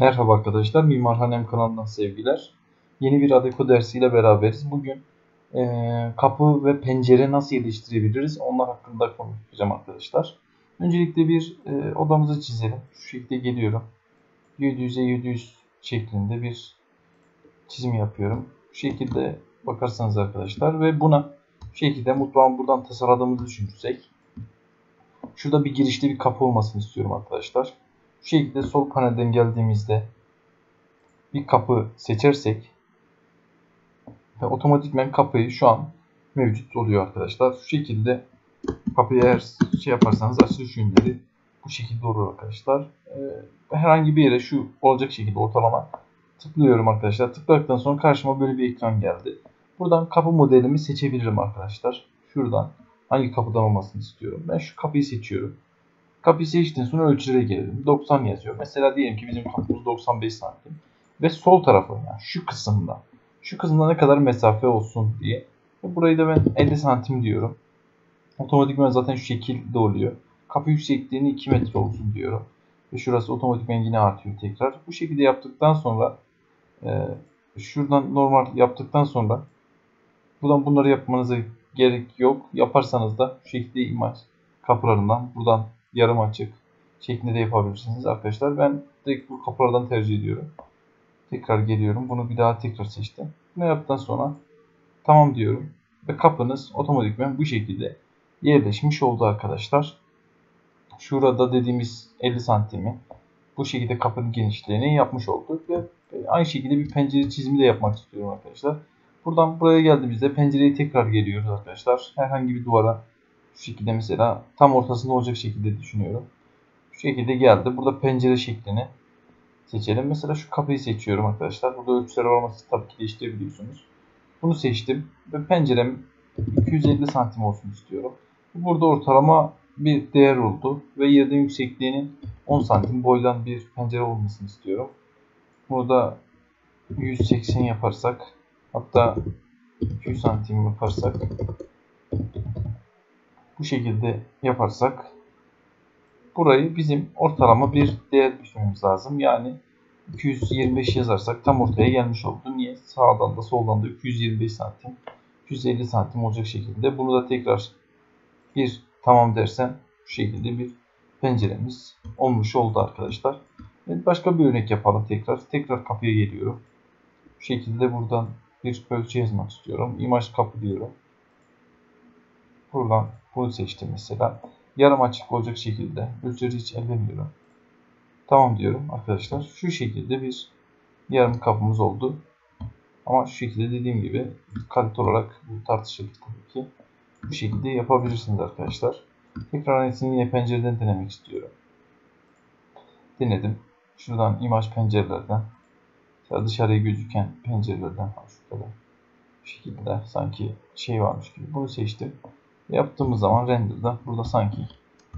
Merhaba arkadaşlar, Mimarhanem kanalından sevgiler. Yeni bir Adeko dersiyle beraberiz. Bugün e, kapı ve pencere nasıl yetiştirebiliriz onlar hakkında konuşacağım arkadaşlar. Öncelikle bir e, odamızı çizelim. Şu şekilde geliyorum. 700'e 700 şeklinde bir çizim yapıyorum. Bu şekilde bakarsanız arkadaşlar ve buna şu şekilde mutfağın buradan tasarladığımızı düşünürsek şurada bir girişli bir kapı olmasını istiyorum arkadaşlar. Şu şekilde sol panelden geldiğimizde bir kapı seçersek ve otomatikmen kapıyı şu an mevcut oluyor arkadaşlar. Şu şekilde kapıyı eğer şey yaparsanız açılış yönleri bu şekilde olur arkadaşlar. Ee, herhangi bir yere şu olacak şekilde ortalama tıklıyorum arkadaşlar. Tıkladıktan sonra karşıma böyle bir ekran geldi. Buradan kapı modelimi seçebilirim arkadaşlar. Şuradan hangi kapıdan olmasını istiyorum. Ben şu kapıyı seçiyorum. Kapıyı seçtikten sonra ölçülere gelelim. 90 yazıyor. Mesela diyelim ki bizim kapımız 95 santim. Ve sol tarafı yani şu kısımda. Şu kısımda ne kadar mesafe olsun diye. Ve burayı da ben 50 santim diyorum. Otomatikman zaten şu şekilde oluyor. Kapı yüksekliğini 2 metre olsun diyorum. Ve şurası otomatikman yine artıyor tekrar. Bu şekilde yaptıktan sonra e, şuradan normal yaptıktan sonra buradan bunları yapmanıza gerek yok. Yaparsanız da şu şekilde imaj kapılarından buradan yarım açık şeklinde de yapabilirsiniz arkadaşlar. Ben direkt bu kapılardan tercih ediyorum. Tekrar geliyorum. Bunu bir daha tekrar seçtim. Bunu yaptıktan sonra tamam diyorum. Ve kapınız otomatikman bu şekilde yerleşmiş oldu arkadaşlar. Şurada dediğimiz 50 santimi bu şekilde kapının genişliğini yapmış olduk. Ve aynı şekilde bir pencere çizimi de yapmak istiyorum arkadaşlar. Buradan buraya geldiğimizde pencereyi tekrar geliyoruz arkadaşlar. Herhangi bir duvara şekilde mesela tam ortasında olacak şekilde düşünüyorum. Şu şekilde geldi. Burada pencere şeklini seçelim. Mesela şu kapıyı seçiyorum arkadaşlar. Burada ölçüler olması tabii ki değiştirebiliyorsunuz. Bunu seçtim ve pencerem 250 santim olsun istiyorum. Burada ortalama bir değer oldu ve yerden yüksekliğinin 10 santim boydan bir pencere olmasını istiyorum. Burada 180 yaparsak hatta 200 santim yaparsak şekilde yaparsak burayı bizim ortalama bir değer düşmemiz lazım. Yani 225 yazarsak tam ortaya gelmiş oldu. Niye? Sağdan da soldan da 225 santim, 250 santim olacak şekilde. Bunu da tekrar bir tamam dersen şu şekilde bir penceremiz olmuş oldu arkadaşlar. Evet, başka bir örnek yapalım tekrar. Tekrar kapıya geliyorum. Bu şekilde buradan bir ölçü yazmak istiyorum. İmaj kapı diyorum. Buradan bunu seçtim mesela. Yarım açık olacak şekilde ölçüleri hiç ellemiyorum. Tamam diyorum arkadaşlar. Şu şekilde bir yarım kapımız oldu. Ama şu şekilde dediğim gibi kalite olarak tartışılır tabii ki. Bu şekilde yapabilirsiniz arkadaşlar. Tekrar aynısını yine pencereden denemek istiyorum. Denedim. Şuradan imaj pencerelerden dışarıya gözüken pencerelerden şurada bu şekilde sanki şey varmış gibi bunu seçtim. Yaptığımız zaman render'da burada sanki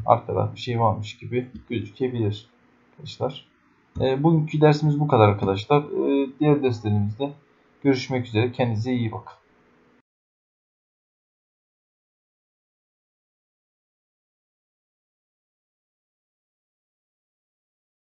arkada bir şey varmış gibi gözükebilir arkadaşlar. E, bugünkü dersimiz bu kadar arkadaşlar. E, diğer derslerimizde görüşmek üzere. Kendinize iyi bakın.